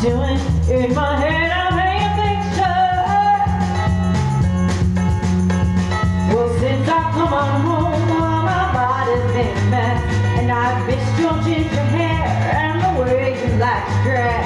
doing in my head. I'm painting pictures. Well, since I come on home, my body's been and I've missed your ginger hair and the way you dress.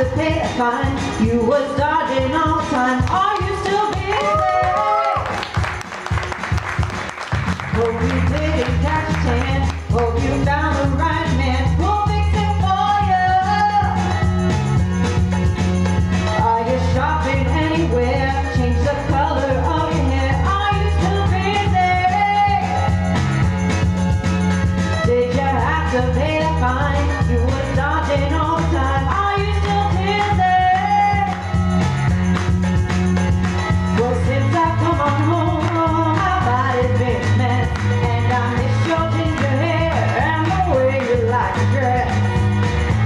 To pay a fine? You was dodging all time. Are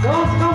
dos, dos.